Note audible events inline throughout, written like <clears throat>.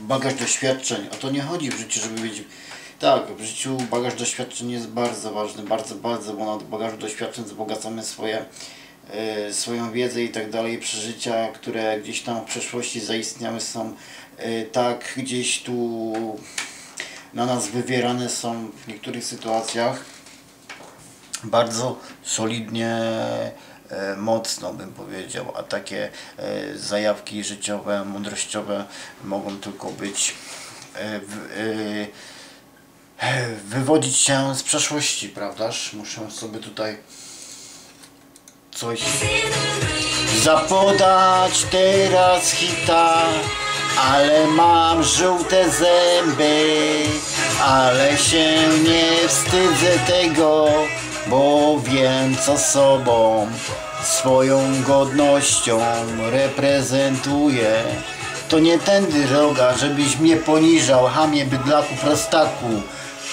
bagaż doświadczeń. O to nie chodzi w życiu, żeby mieć... Tak, w życiu bagaż doświadczeń jest bardzo ważny, bardzo, bardzo, bo na bagażu doświadczeń wzbogacamy swoje, e, swoją wiedzę i tak dalej, przeżycia, które gdzieś tam w przeszłości zaistniały są e, tak gdzieś tu na nas wywierane są w niektórych sytuacjach bardzo solidnie, mocno bym powiedział, a takie e, zajawki życiowe, mądrościowe mogą tylko być e, e, e, wywodzić się z przeszłości, prawdaż? Muszę sobie tutaj coś zapodać teraz hita, ale mam żółte zęby, ale się nie wstydzę tego, bo wiem co sobą, swoją godnością reprezentuję. To nie tędy droga, żebyś mnie poniżał, hamie bydlaku prostaku.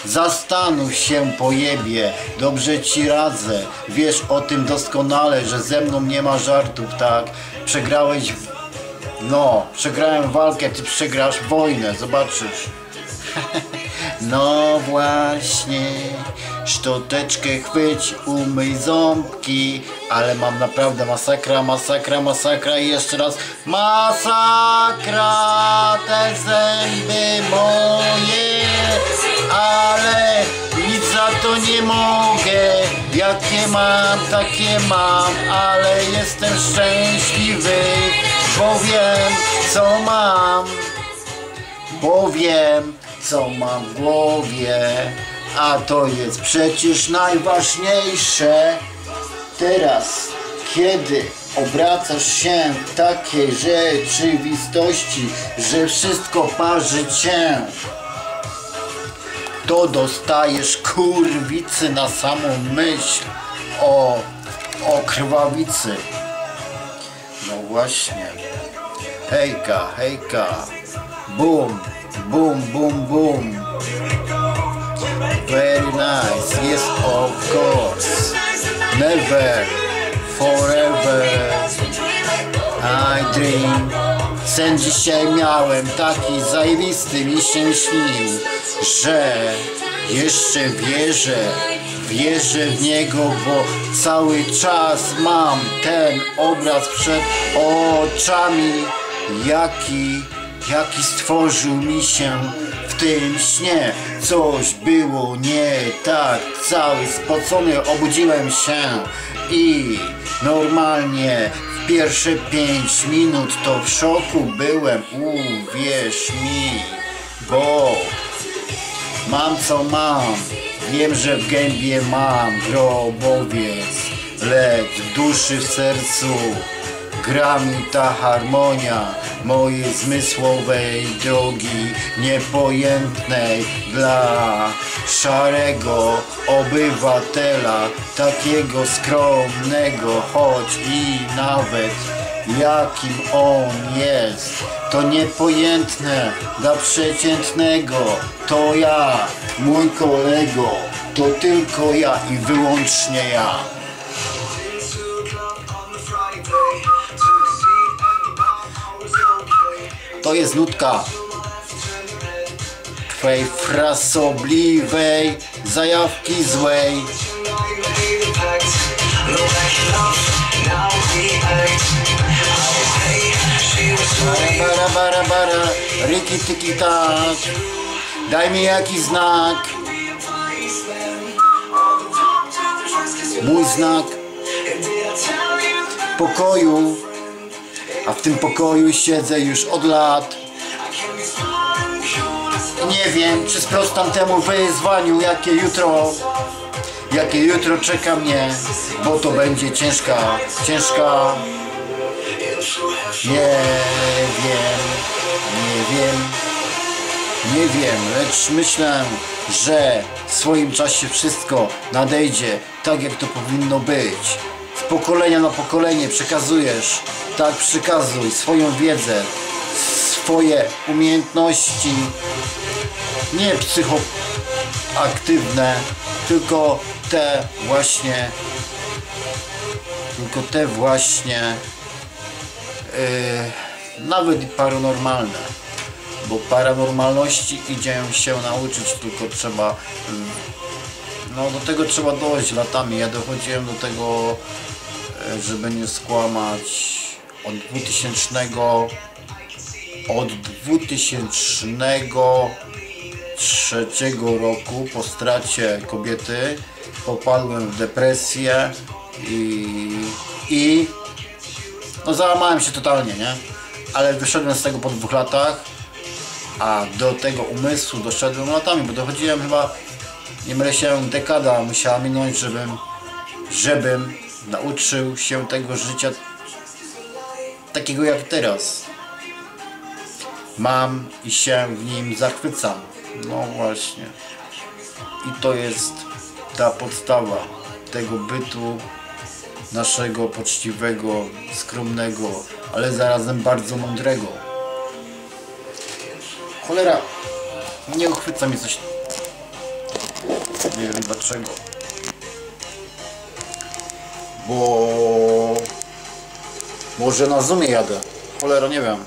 Zastanów się pojebie, dobrze ci radzę. Wiesz o tym doskonale, że ze mną nie ma żartów, tak? Przegrałeś. W... No, przegrałem walkę, ty przegrasz wojnę, zobaczysz. <laughs> No właśnie, szczoteczkę chwyć, umyj ząbki, ale mam naprawdę masakra, masakra, masakra. I jeszcze raz. Masakra, te zęby moje, ale nic za to nie mogę, jakie mam, takie mam, ale jestem szczęśliwy, bo wiem co mam. Bo wiem, co mam w głowie, a to jest przecież najważniejsze. Teraz, kiedy obracasz się w takiej rzeczywistości, że wszystko parzy cię, to dostajesz kurwicy na samą myśl o, o krwawicy. No właśnie. Hejka, hejka. Boom, boom, boom, boom. Very nice. Yes, of course. Never, forever. I dream. Sen dzisiaj miałem taki zajebisty, mi się śnił, że jeszcze wierzę, wierzę w niego, bo cały czas mam ten obraz przed oczami, jaki jaki stworzył mi się tym śnie. Coś było nie tak, cały spocony obudziłem się. I normalnie w pierwsze pięć minut to w szoku byłem, uwierz mi, bo mam co mam, wiem, że w gębie mam grobowiec, lecz duszy, w sercu gra mi ta harmonia mojej zmysłowej drogi niepojętnej dla szarego obywatela, takiego skromnego, choć i nawet jakim on jest. To niepojętne dla przeciętnego, to ja, mój kolego, to tylko ja i wyłącznie ja. To jest nutka Twej frasobliwej zajawki złej. Bara, bara, bara, Ryki, tyki, tak. Daj mi jakiś znak. Mój znak Pokoju a w tym pokoju siedzę już od lat. Nie wiem, czy sprostam temu wyzwaniu, jakie jutro, jakie jutro czeka mnie, bo to będzie ciężka, ciężka. Nie wiem, nie wiem, nie wiem, lecz myślę, że w swoim czasie wszystko nadejdzie tak, jak to powinno być. Z pokolenia na pokolenie przekazujesz tak przekazuj swoją wiedzę, swoje umiejętności, nie psychoaktywne, tylko te właśnie, tylko te właśnie, yy, nawet paranormalne. bo paranormalności idzie się nauczyć, tylko trzeba mm, no do tego trzeba dojść latami. Ja dochodziłem do tego, e, żeby nie skłamać od 2000 od 2003 roku po stracie kobiety popadłem w depresję i, i no załamałem się totalnie, nie? Ale wyszedłem z tego po dwóch latach, a do tego umysłu doszedłem latami, bo dochodziłem chyba, nie mylę się, dekada musiała minąć, żebym, żebym nauczył się tego życia takiego jak teraz. Mam i się w nim zachwycam. No właśnie. I to jest ta podstawa tego bytu naszego poczciwego, skromnego, ale zarazem bardzo mądrego. Cholera, nie uchwyca mnie coś. Nie wiem dlaczego. Bo może na zoomie jadę. Cholera, nie wiem.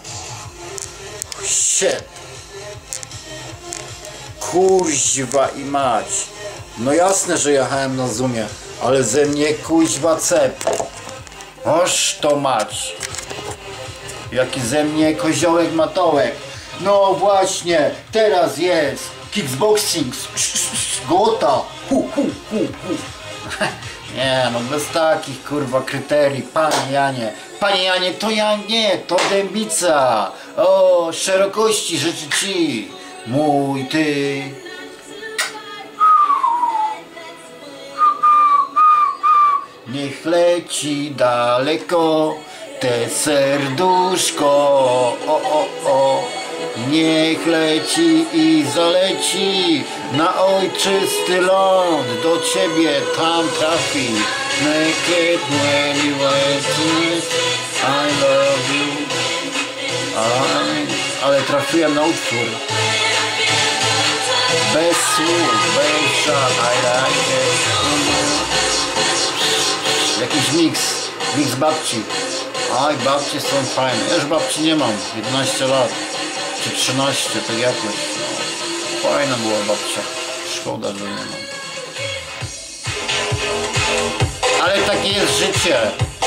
Shit. Kurźwa i mać. No jasne, że jechałem na zoomie, ale ze mnie kuźwa cep. Oż to mać. Jaki ze mnie koziołek matołek. No właśnie, teraz jest kickboxing. Gota. Hu, hu, hu, hu. <laughs> Nie no, bez takich kurwa kryterii, panie Janie. Panie Janie, to ja nie, to dębica. O, szerokości rzeczy ci. Mój ty. Niech leci daleko te serduszko, o, o, o. Niech leci i zaleci na ojczysty ląd, do ciebie tam trafi. Make it when you I love you. I, ale trafiłem na utwór. Bez słów, bez żal, I like it. Jakiś miks, miks babci. Aj, babcie są fajne. Ja już babci nie mam, 11 lat, czy 13, tak jakoś. No. Fajna była babcia. Szkoda, że nie mam. Ale takie jest życie,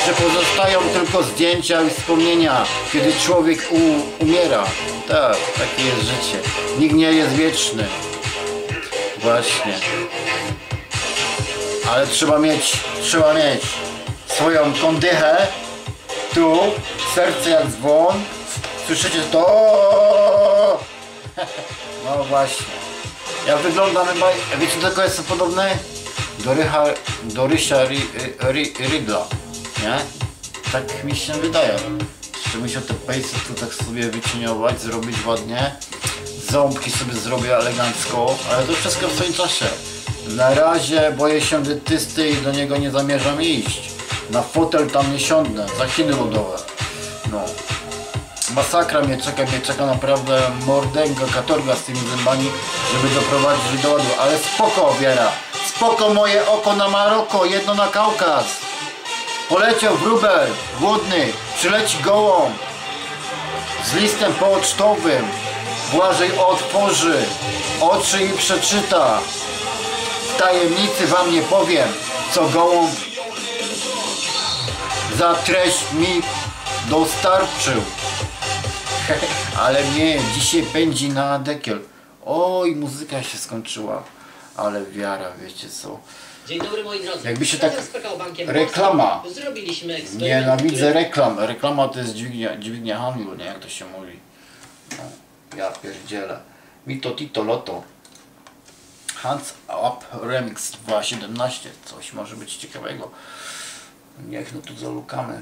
że pozostają tylko zdjęcia i wspomnienia, kiedy człowiek u, umiera. Tak, takie jest życie. Nikt nie jest wieczny. Właśnie. Ale trzeba mieć, trzeba mieć swoją kondychę. Tu, serce jak dzwon. Słyszycie to? <laughs> No właśnie. Ja wyglądam chyba, wiecie do kogo jestem podobny? Do, Rycha, do Rysia Ry, Ry, Rydla, nie? Tak mi się wydaje. Jeszcze musiał te pejsy tu tak sobie wycieniować, zrobić ładnie. Ząbki sobie zrobię elegancko, ale to wszystko w swoim czasie. Na razie boję się dentysty i do niego nie zamierzam iść. Na fotel tam nie siądę, za Chiny lodowe. No. Masakra mnie czeka, mnie czeka naprawdę mordęga, katorga z tymi zębami, żeby doprowadzić do ładu. Ale spoko wiera, spoko moje oko na Maroko, jedno na Kaukaz. Poleciał wróbel, głodny, przyleci gołąb z listem pocztowym. Błażej otworzy oczy i przeczyta. W tajemnicy wam nie powiem, co gołąb za treść mi dostarczył. Ale nie, dzisiaj pędzi na dekiel. Oj, muzyka się skończyła. Ale wiara, wiecie co. Dzień dobry moi drodzy. Jakby się tak- reklama. Zrobiliśmy Nienawidzę który- reklam. Reklama to jest dźwignia, dźwignia handlu, nie? Jak to się mówi. No, ja pierdzielę. Mito Tito Loto. Hands Up Remix 2.17. Coś może być ciekawego. Niech no tu zalukamy.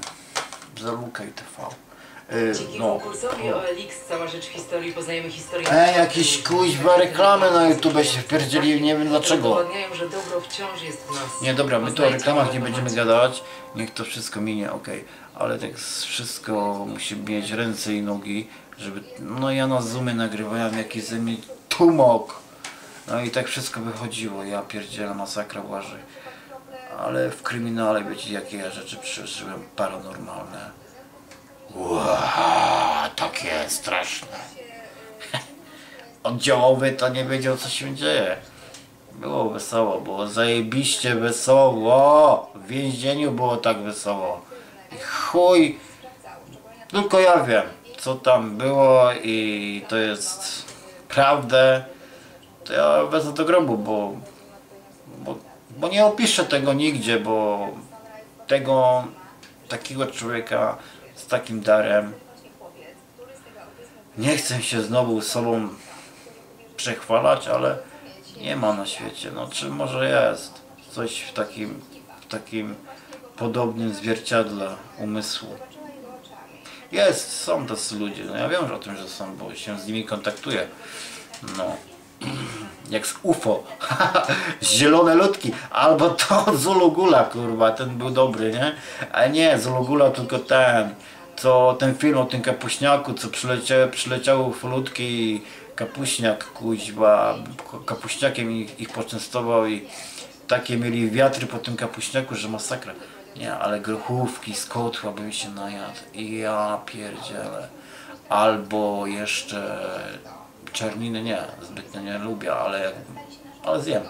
Zalukaj TV. Dzięki no. konkursowi OLX Cała Rzecz Historii poznajemy historię... E, jakieś kuźwa reklamy na YouTube się wpierdzieli, nie wiem dlaczego. Udowadniają, że dobro wciąż jest w nas. Nie, dobra, my tu o reklamach nie będziemy gadać. Niech to wszystko minie, okej. Ale tak wszystko musi mieć ręce i nogi, żeby... No ja na Zoomie nagrywałem jakiś ze mnie tumok. No i tak wszystko wychodziło. Ja pierdzielę masakra Błażej. Ale w kryminale wiecie jakie ja rzeczy przeżyłem paranormalne. Ła, takie straszne. <laughs> oddziałowy to nie wiedział co się dzieje. Było wesoło, było zajebiście wesoło. W więzieniu było tak wesoło. Chuj, tylko ja wiem, co tam było i to jest prawdę. To ja wezmę do grobu, bo, bo, bo nie opiszę tego nigdzie, bo tego takiego człowieka takim darem nie chcę się znowu sobą przechwalać, ale nie ma na świecie. No czy może jest coś w takim, w takim podobnym zwierciadle umysłu. Jest, są tacy ludzie. No ja wiem o tym, że są, bo się z nimi kontaktuję. No. <clears throat> Jak z UFO. <laughs> Zielone ludki. Albo to <laughs> Zulugula, kurwa, ten był dobry, nie? Ale nie, Zulugula tylko ten. Co ten film o tym kapuśniaku, co przyleciały, przyleciały ufolutki i kapuśniak, kuźba, kapuśniakiem ich, ich poczęstował i takie mieli wiatry po tym kapuśniaku, że masakra. Nie, ale grochówki z kotła bym się najadł. I ja pierdzielę. Albo jeszcze czerniny nie, zbytnio nie lubię, ale, ale zjem.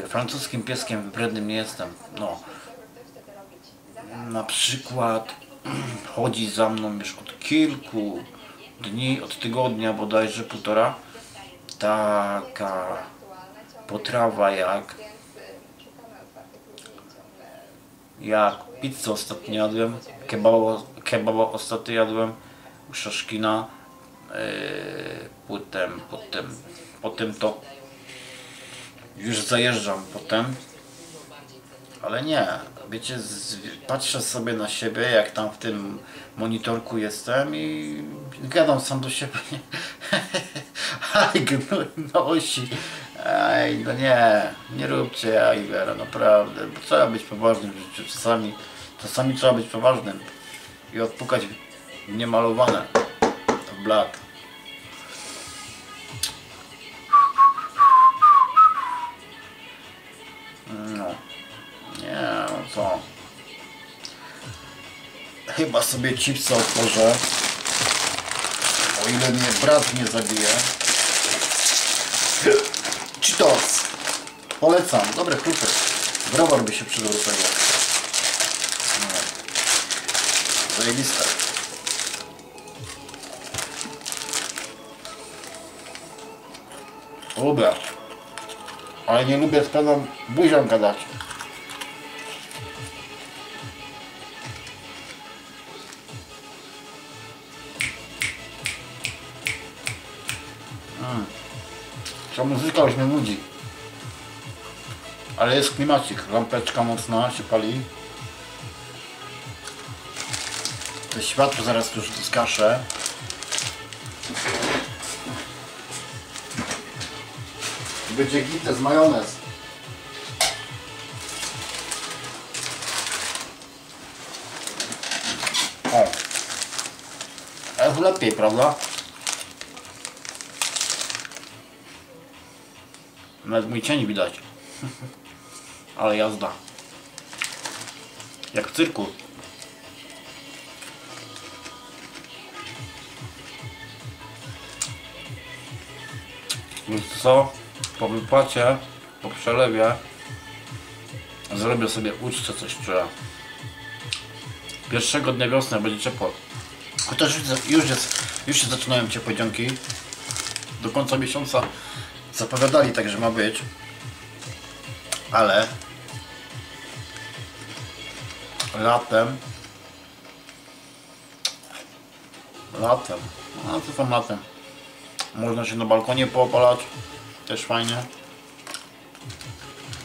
Yy, francuskim pieskiem wybrednym nie jestem. No. Na przykład <clears throat> chodzi za mną już od kilku dni, od tygodnia bodajże półtora. Taka potrawa jak jak pizzę ostatnio jadłem, kebaba, kebaba ostatnio jadłem Szaszkina, yy, potem, potem, potem to już zajeżdżam potem, ale nie, wiecie, patrzę sobie na siebie, jak tam w tym monitorku jestem i gadam sam do siebie, <laughs> ale gnosi, ej, no nie, nie róbcie ja Ibera, naprawdę, bo trzeba być poważnym w życiu, czasami, czasami trzeba być poważnym i odpukać niemalowane, w blat. Co? Chyba sobie chipsa otworzę. O ile mnie brat nie zabije. Cheetos. Polecam. Dobre chrupy. Browar by się przydał do tego. No. Zajebiste. Lubię. Ale nie lubię z panem buzią gadać. Ta muzyka już mnie nudzi. Ale jest klimacik. Lampeczka mocna się pali. To światło zaraz już skaszę. Będzie gite z majonez. O. Jest lepiej, prawda? Nawet mój cień widać. Ale jazda. Jak w cyrku. Wiesz co? Po wypłacie, po przelewie zrobię sobie ucztę coś czuję. Pierwszego dnia wiosny będzie ciepło. Chociaż już, jest, już się zaczynają ciepłe dzionki. Do końca miesiąca zapowiadali tak, że ma być. Ale latem latem no co tam latem można się na balkonie poopalać też fajnie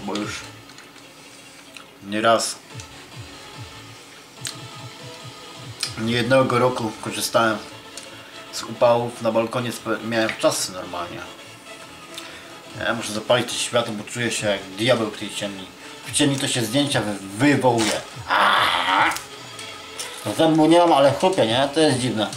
bo już nieraz niejednego roku korzystałem z upałów na balkonie miałem czasy normalnie ja muszę zapalić to światło, bo czuję się jak diabeł w tej ciemni. W ciemni to się zdjęcia wy wywołuje. No zębu nie mam, ale chrupię, nie? To jest dziwne.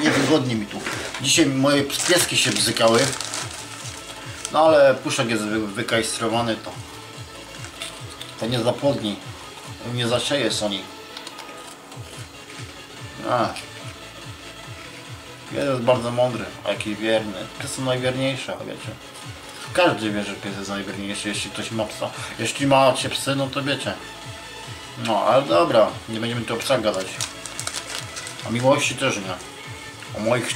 Niewygodnie mi tu. Dzisiaj moje pieski się bzykały. No ale puszek jest wy, wykajstrowany to. To nie zapłodni. Nie zasieje Sony. A. Pies jest bardzo mądry, a jaki wierny. Pies są najwierniejsze, wiecie. Każdy wie, że pies jest najwierniejszy, jeśli ktoś ma psa. Jeśli macie psy, no to wiecie. No, ale dobra, nie będziemy tu o psach gadać. A miłości też nie. O moich,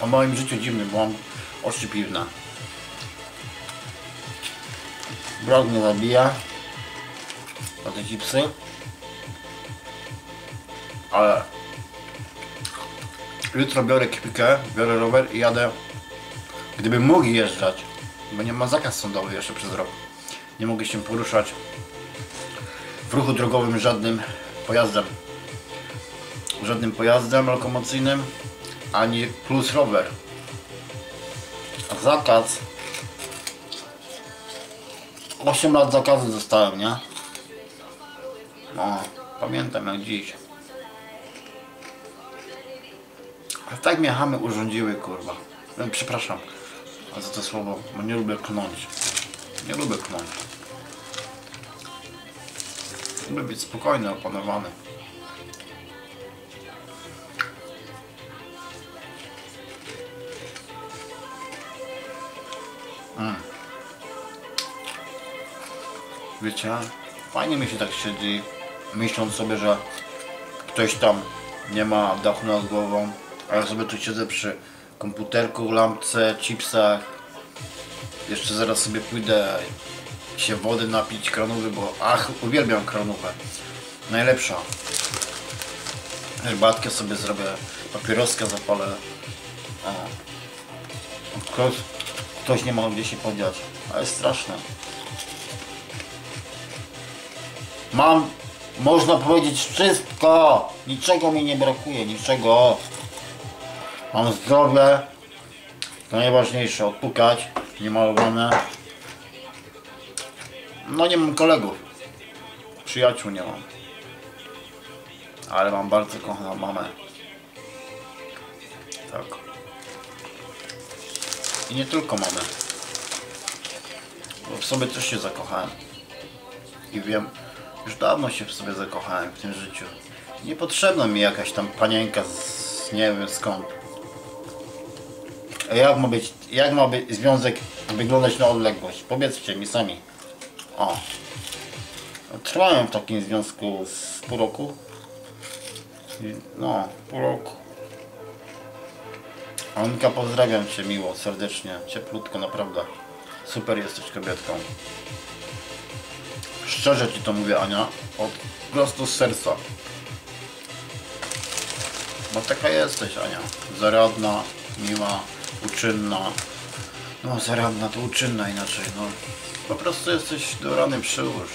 o moim życiu dziwnym, bo mam oczy piwne. Brat mnie zabija. Te chipsy. Ale jutro biorę kipikę, biorę rower i jadę. Gdybym mógł jeżdżać, bo nie ma zakaz sądowy jeszcze przez rok. Nie mogę się poruszać w ruchu drogowym żadnym pojazdem. Żadnym pojazdem lokomocyjnym, ani plus rower. Zakaz 8 lat zakazu dostałem, nie? No, pamiętam jak dziś. A tak mnie chamy urządziły, kurwa. No, przepraszam za to słowo, bo nie lubię klnąć. Nie lubię klnąć. Lubię być spokojny, opanowany. Mm. Wiecie, fajnie mi się tak siedzi, myśląc sobie, że ktoś tam nie ma dachu nad głową, a ja sobie tu siedzę przy komputerku, lampce, chipsach. Jeszcze zaraz sobie pójdę się wody napić kranowy, bo ach, uwielbiam kranówę. Najlepsza. Herbatkę sobie zrobię, papieroskę zapalę. O. Ktoś, ktoś nie ma gdzie się podziać, ale jest straszne. Mam, można powiedzieć, wszystko. Niczego mi nie brakuje, niczego. Mam zdrowie. To najważniejsze, odpukać, niemalowane. No nie mam kolegów. Przyjaciół nie mam. Ale mam bardzo kochaną mamę. Tak. I nie tylko mamę. Bo w sobie też się zakochałem. I wiem, już dawno się w sobie zakochałem w tym życiu. Niepotrzebna mi jakaś tam panienka z nie wiem skąd. A jak ma być, jak ma być związek wyglądać na odległość? Powiedzcie mi sami. O. Trwałem w takim związku z pół roku. No, pół roku. Anka, pozdrawiam Cię miło, serdecznie, cieplutko, naprawdę. Super jesteś kobietką. Szczerze Ci to mówię, Ania, od prosto z serca. Bo taka jesteś, Ania. Zaradna, miła, uczynna. No, zaradna to uczynna inaczej, no. Po prostu jesteś do rany przyłóż.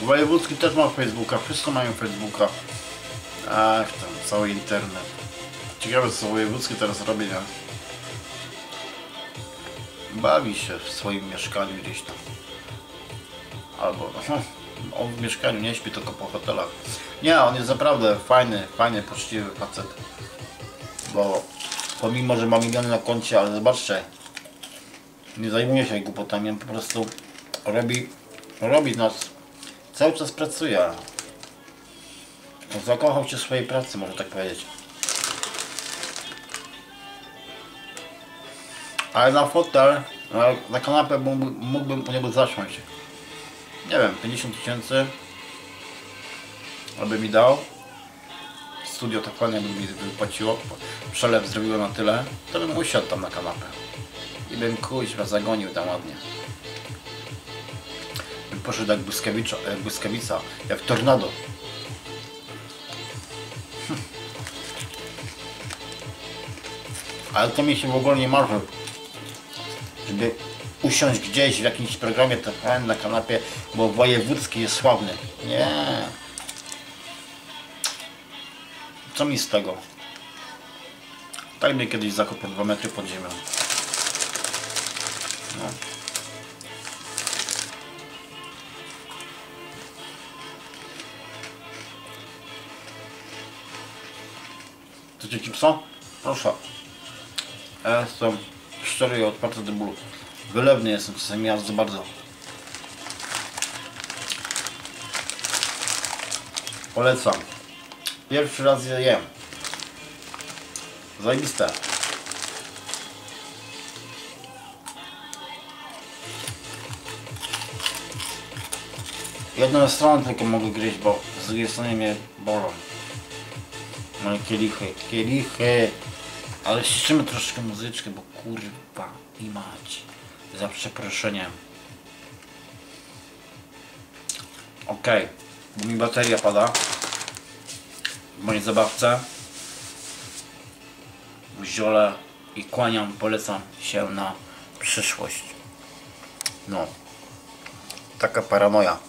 Wojewódzki też ma Facebooka, wszyscy mają Facebooka. Ach, tam cały internet. Ciekawe co Wojewódzki teraz robi, nie? Bawi się w swoim mieszkaniu gdzieś tam. Albo on w mieszkaniu nie śpi, tylko po hotelach. Nie, on jest naprawdę fajny, fajny, poczciwy facet. Bo pomimo, że ma miliony na koncie, ale zobaczcie, nie zajmuje się głupotami, on po prostu robi, robi nas, cały czas pracuje. Zakochał się w swojej pracy, można tak powiedzieć. Ale na fotel, na, na kanapę mógłbym, mógłbym u niego zasiąść. Nie wiem, 50 tysięcy. Aby mi dał. Studio tak fajnie by mi wypłaciło. Przelew zrobiło na tyle. To bym usiadł tam na kanapę. I bym kuźwa zagonił tam ładnie. Poszedł jak jak błyskawica, jak tornado. Ale to mi się w ogóle nie marzy żeby usiąść gdzieś w jakimś programie TVN na kanapie, bo wojewódzki jest sławny. Nie. Co mi z tego? Tak mnie kiedyś zakopał 2 metry pod ziemią. No. Chcecie chipsa? Proszę. Ja jestem szczery i otwarty do bólu. Wylewny jestem czasami aż za bardzo. Polecam. Pierwszy raz je jem. Zajebiste. Jedną stronę tylko mogę gryźć, bo z drugiej strony mnie bolą. Moje kielichy, kielichy. Ale ściszczymy troszkę muzyczkę, bo kurwa i mać. Za przeproszeniem. Okej, bo mi bateria pada. W mojej zabawce. W ziole i kłaniam, polecam się na przyszłość. No. Taka paranoja.